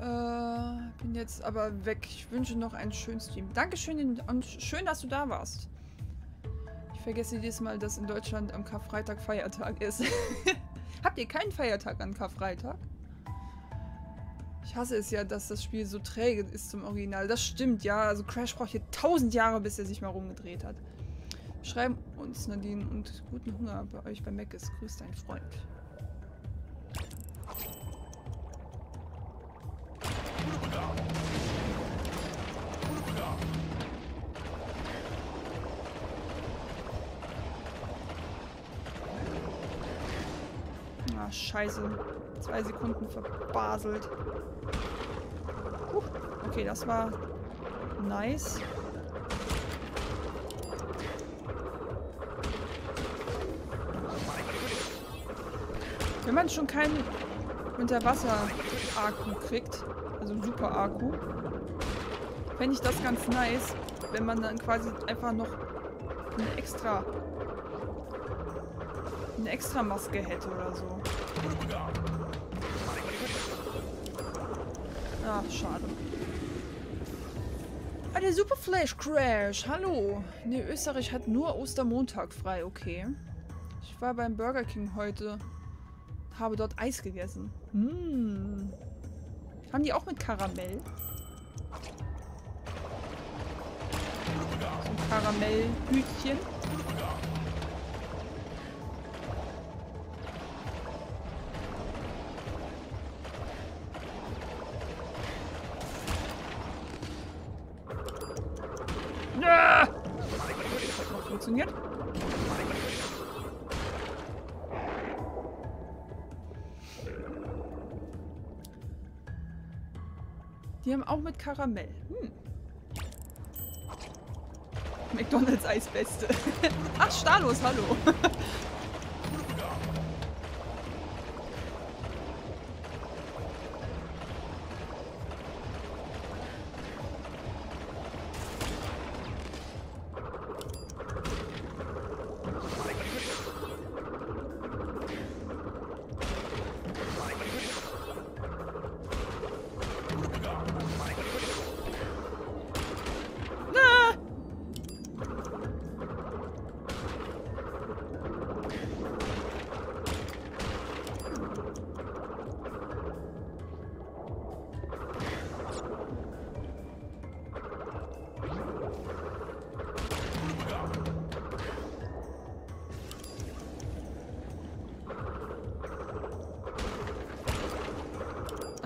Äh, bin jetzt aber weg. Ich wünsche noch einen schönen Stream. Dankeschön und schön, dass du da warst. Ich vergesse jedes Mal, dass in Deutschland am Karfreitag Feiertag ist. Habt ihr keinen Feiertag an Karfreitag? Ich hasse es ja, dass das Spiel so träge ist zum Original. Das stimmt, ja. Also Crash braucht hier tausend Jahre, bis er sich mal rumgedreht hat. Schreiben uns, Nadine, und guten Hunger bei euch bei Mac ist. Grüß dein Freund. Scheiße. Zwei Sekunden verbaselt. Huch. Okay, das war nice. Wenn man schon keinen Unterwasser-Akku kriegt, also Super-Akku, fände ich das ganz nice, wenn man dann quasi einfach noch eine extra eine extra Maske hätte oder so. Ah, schade. Ah, der Super Flash Crash. Hallo. Ne, Österreich hat nur Ostermontag frei. Okay. Ich war beim Burger King heute. Habe dort Eis gegessen. Hm. Haben die auch mit Karamell? So Karamellhütchen. Karamell. Hm. McDonalds Eisbeste. Ach, Stalos, hallo.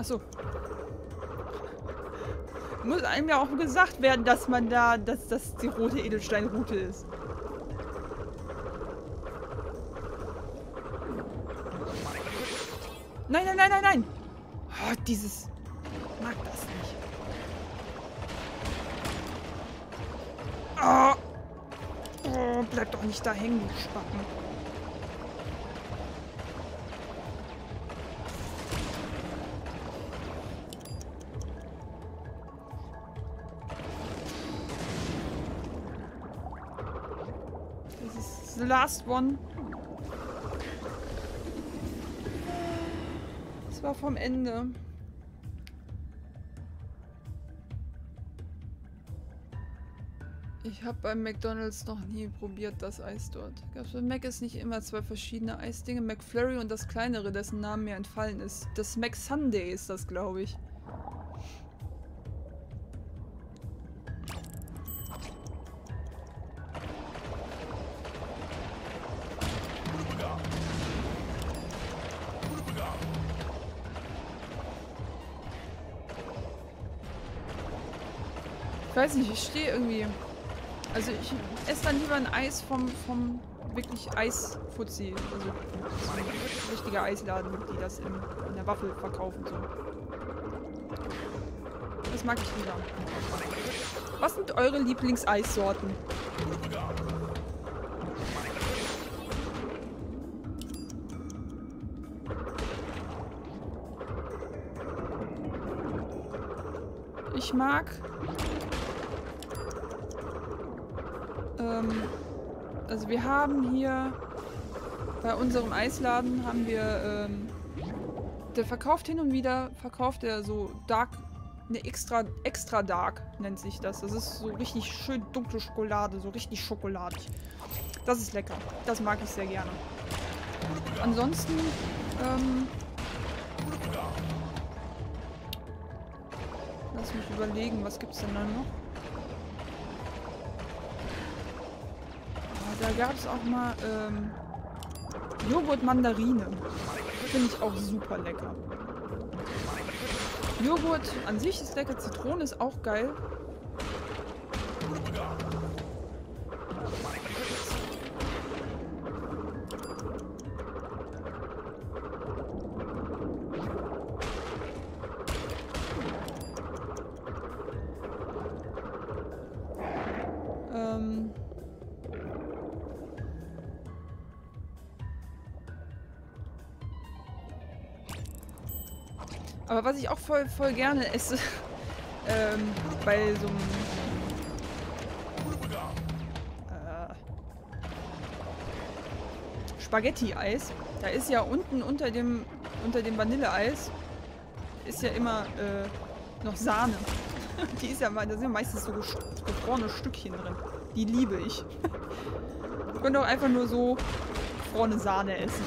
Achso. Muss einem ja auch gesagt werden, dass man da, dass das die rote Edelsteinroute ist. Nein, nein, nein, nein, nein! Oh, dieses... Mag das nicht. Oh. oh, bleib doch nicht da hängen, du Spacken. The last one. Das war vom Ende. Ich habe beim McDonalds noch nie probiert, das Eis dort. Gab's bei Mac ist nicht immer zwei verschiedene Eisdinge. McFlurry und das kleinere, dessen Namen mir entfallen ist. Das Mac Sunday ist das, glaube ich. Ich weiß nicht, ich stehe irgendwie. Also ich esse dann lieber ein Eis vom, vom wirklich Eisfuzzi. Also so richtiger Eisladen, die das in, in der Waffel verkaufen. So. Das mag ich lieber. Was sind eure Lieblingseissorten? Ich mag Ähm, also wir haben hier bei unserem Eisladen haben wir ähm, der verkauft hin und wieder, verkauft er so Dark, eine extra, extra Dark nennt sich das. Das ist so richtig schön dunkle Schokolade, so richtig schokoladig. Das ist lecker. Das mag ich sehr gerne. Ansonsten, ähm, Lass mich überlegen, was gibt's denn da noch? Da gab es auch mal ähm, Joghurt Mandarine. Finde ich auch super lecker. Joghurt an sich ist lecker, Zitrone ist auch geil. Aber was ich auch voll, voll gerne esse, ähm, bei so einem äh, Spaghetti-Eis, da ist ja unten unter dem unter dem Vanilleeis ist ja immer äh, noch Sahne. Die ist ja da sind ja meistens so gefrorene Stückchen drin. Die liebe ich. Ich könnte auch einfach nur so gefrorene Sahne essen.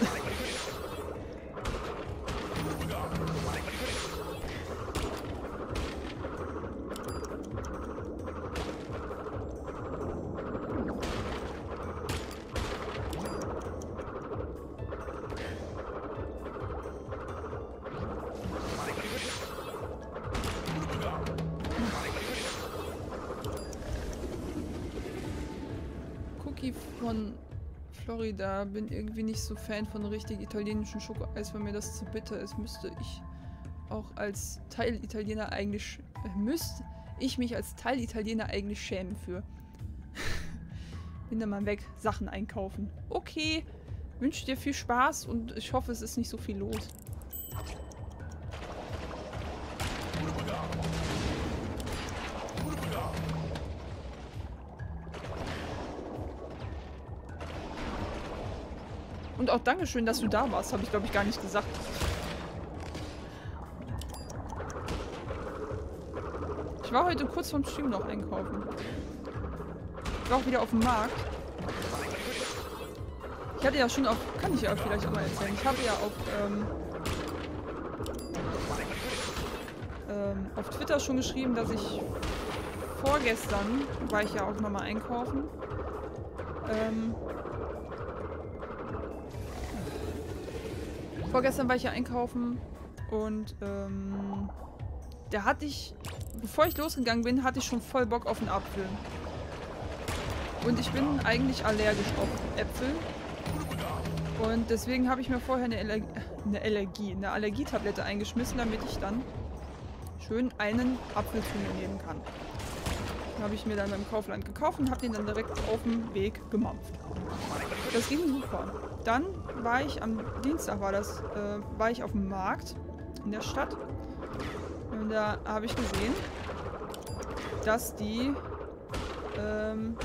Florida. Bin irgendwie nicht so Fan von richtig italienischen Schokoeis, weil mir das zu bitter ist. Müsste ich auch als Teil-Italiener eigentlich... Äh, müsste ich mich als Teil-Italiener eigentlich schämen für. Bin dann mal weg. Sachen einkaufen. Okay. Wünsche dir viel Spaß und ich hoffe, es ist nicht so viel los. Und auch Dankeschön, dass du da warst. Habe ich, glaube ich, gar nicht gesagt. Ich war heute kurz vorm Stream noch einkaufen. Ich war auch wieder auf dem Markt. Ich hatte ja schon auf... Kann ich ja vielleicht auch mal erzählen. Ich habe ja auf... Ähm, ähm, auf Twitter schon geschrieben, dass ich vorgestern war ich ja auch nochmal einkaufen. Ähm, Vorgestern war ich ja einkaufen und ähm, da hatte ich, bevor ich losgegangen bin, hatte ich schon voll Bock auf einen Apfel. Und ich bin eigentlich allergisch auf Äpfel. Und deswegen habe ich mir vorher eine, Aller eine Allergie, eine Allergietablette eingeschmissen, damit ich dann schön einen Apfel zu mir nehmen kann. Habe ich mir dann beim Kaufland gekauft und habe den dann direkt auf dem Weg gemampft. Das ging super. Dann war ich am Dienstag war das, äh, war ich auf dem Markt in der Stadt. Und da habe ich gesehen, dass die ähm,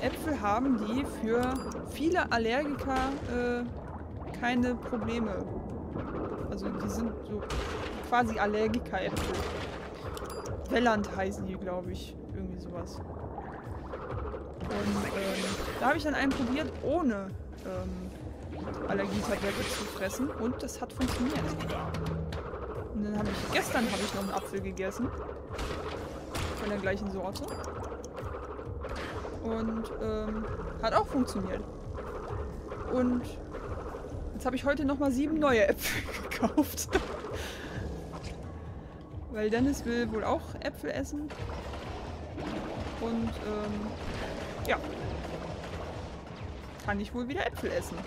Äpfel haben, die für viele Allergiker äh, keine Probleme. Also die sind so quasi Allergiker-Äpfel. Welland heißen die, glaube ich. Irgendwie sowas. Und ähm, da habe ich dann einen probiert, ohne ähm, Allergietablette zu fressen. Und das hat funktioniert. Und dann habe ich, gestern habe ich noch einen Apfel gegessen. Von der gleichen Sorte. Und ähm, hat auch funktioniert. Und jetzt habe ich heute nochmal sieben neue Äpfel gekauft. Weil Dennis will wohl auch Äpfel essen. Und ähm, ja. Kann ich wohl wieder Äpfel essen.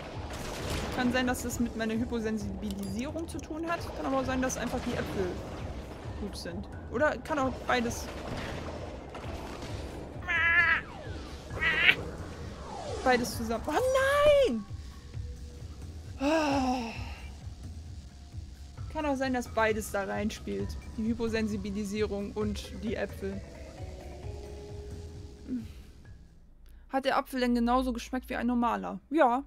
Kann sein, dass das mit meiner Hyposensibilisierung zu tun hat. Kann aber auch sein, dass einfach die Äpfel gut sind. Oder kann auch beides... Beides zusammen... Oh nein! Oh. Kann auch sein, dass beides da reinspielt. Die Hyposensibilisierung und die Äpfel. Hm. Hat der Apfel denn genauso geschmeckt wie ein normaler? Ja.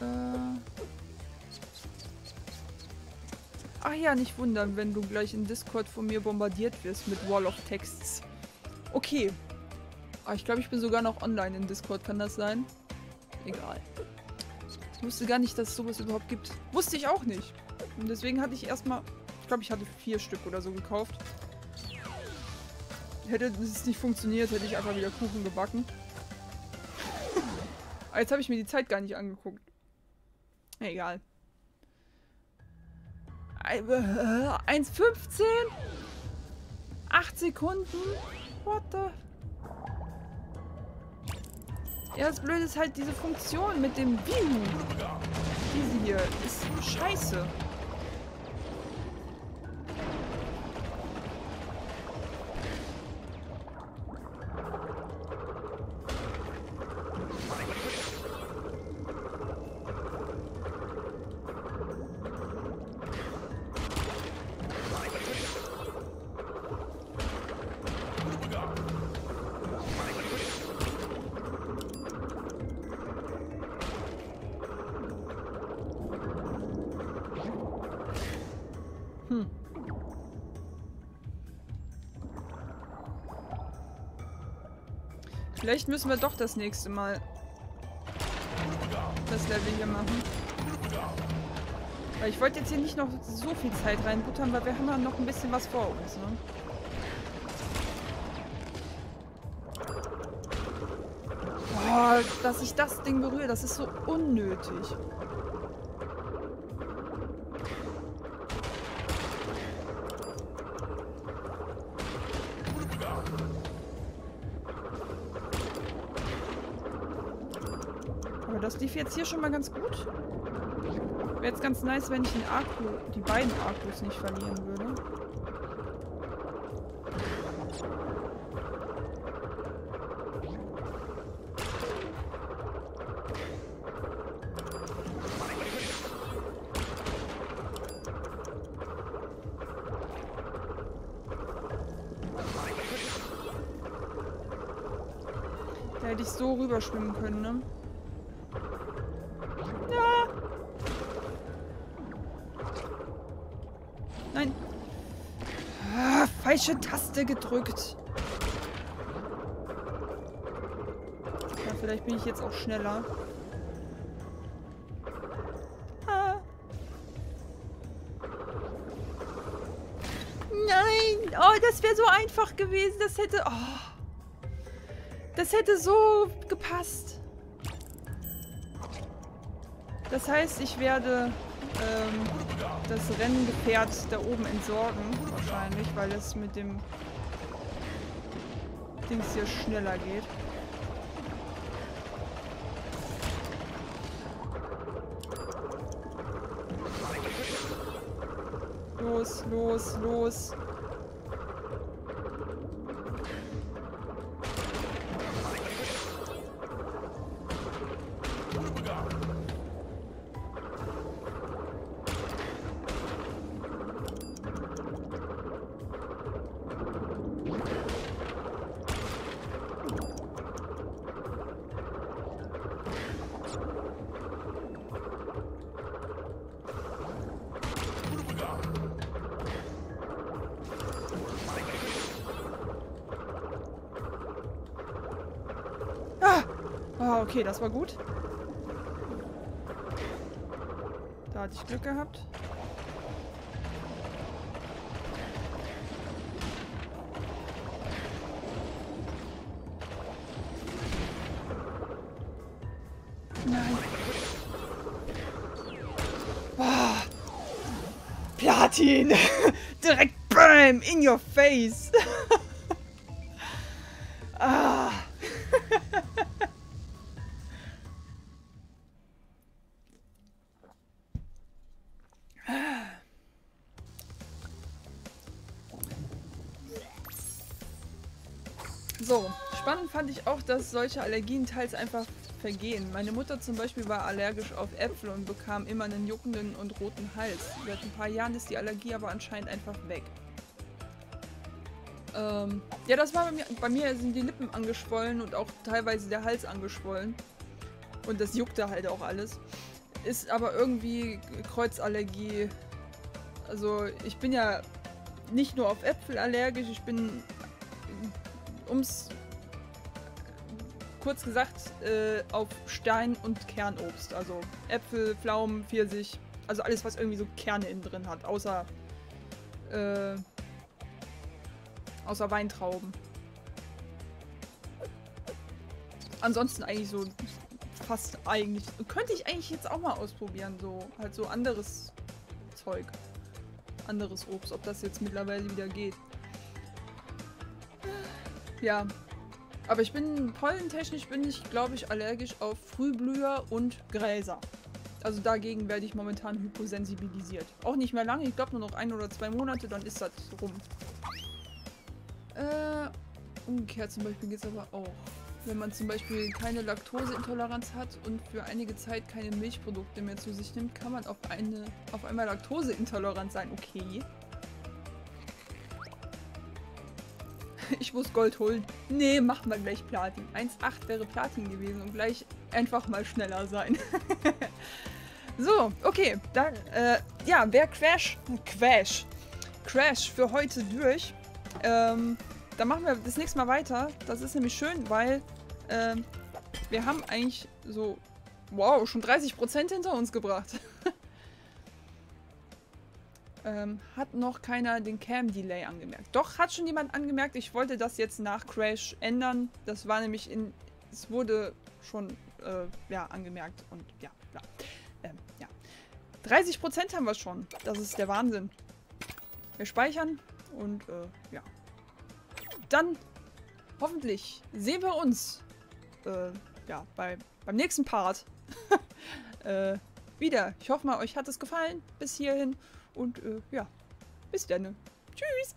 Äh. Ach ja, nicht wundern, wenn du gleich in Discord von mir bombardiert wirst mit Wall of Texts. Okay. Ah, ich glaube, ich bin sogar noch online in Discord, kann das sein? Egal. Ich wusste gar nicht, dass es sowas überhaupt gibt. Wusste ich auch nicht. Und deswegen hatte ich erstmal, ich glaube, ich hatte vier Stück oder so gekauft. Hätte es nicht funktioniert, hätte ich einfach wieder Kuchen gebacken. Aber jetzt habe ich mir die Zeit gar nicht angeguckt. Egal. 1,15? 8 Sekunden? What the... Ja, das Blöde ist halt diese Funktion mit dem View. Diese hier ist scheiße. Hm. Vielleicht müssen wir doch das nächste Mal das Level hier machen. Weil ich wollte jetzt hier nicht noch so viel Zeit reinbuttern, weil wir haben ja noch ein bisschen was vor uns, ne? Boah, dass ich das Ding berühre, das ist so unnötig. das lief jetzt hier schon mal ganz gut. Wäre jetzt ganz nice, wenn ich den Akku, die beiden Akkus nicht verlieren würde. Da hätte ich so rüberschwimmen können, ne? Falsche Taste gedrückt. Ja, vielleicht bin ich jetzt auch schneller. Nein! Oh, das wäre so einfach gewesen. Das hätte... Oh. Das hätte so gepasst. Das heißt, ich werde ähm, das Renngefährt da oben entsorgen. Wahrscheinlich, weil es mit dem Dings hier schneller geht. Los, los, los. Ah, okay, das war gut. Da hatte ich Glück gehabt. Nein. Boah. Platin! Direkt BAM! In your face! Fand ich auch, dass solche Allergien teils einfach vergehen. Meine Mutter zum Beispiel war allergisch auf Äpfel und bekam immer einen juckenden und roten Hals. Seit ein paar Jahren ist die Allergie aber anscheinend einfach weg. Ähm, ja, das war bei mir. Bei mir sind die Lippen angeschwollen und auch teilweise der Hals angeschwollen. Und das juckte halt auch alles. Ist aber irgendwie Kreuzallergie Also ich bin ja nicht nur auf Äpfel allergisch, ich bin, ums kurz gesagt, äh, auf Stein- und Kernobst. Also Äpfel, Pflaumen, Pfirsich, also alles, was irgendwie so Kerne innen drin hat, außer, äh, außer Weintrauben. Ansonsten eigentlich so fast eigentlich. Könnte ich eigentlich jetzt auch mal ausprobieren, so halt so anderes Zeug. Anderes Obst, ob das jetzt mittlerweile wieder geht. Ja. Aber ich bin, pollentechnisch bin ich, glaube ich, allergisch auf Frühblüher und Gräser. Also dagegen werde ich momentan hyposensibilisiert. Auch nicht mehr lange, ich glaube nur noch ein oder zwei Monate, dann ist das rum. Äh, umgekehrt zum Beispiel geht es aber auch. Wenn man zum Beispiel keine Laktoseintoleranz hat und für einige Zeit keine Milchprodukte mehr zu sich nimmt, kann man auf, eine, auf einmal Laktoseintolerant sein. Okay. Ich muss Gold holen. Nee, mach mal gleich Platin. 1,8 wäre Platin gewesen und gleich einfach mal schneller sein. so, okay. Dann, äh, ja, wer Crash, Crash, Crash für heute durch. Ähm, dann machen wir das nächste Mal weiter. Das ist nämlich schön, weil ähm, wir haben eigentlich so, wow, schon 30% hinter uns gebracht. ähm, hat noch keiner den Cam-Delay angemerkt. Doch, hat schon jemand angemerkt. Ich wollte das jetzt nach Crash ändern. Das war nämlich in, es wurde schon, äh, ja, angemerkt und ja, bla. Ähm, ja. 30% haben wir schon. Das ist der Wahnsinn. Wir speichern und, äh, ja dann hoffentlich sehen wir uns äh, ja, bei, beim nächsten Part äh, wieder. Ich hoffe mal, euch hat es gefallen bis hierhin und äh, ja, bis dann. Tschüss!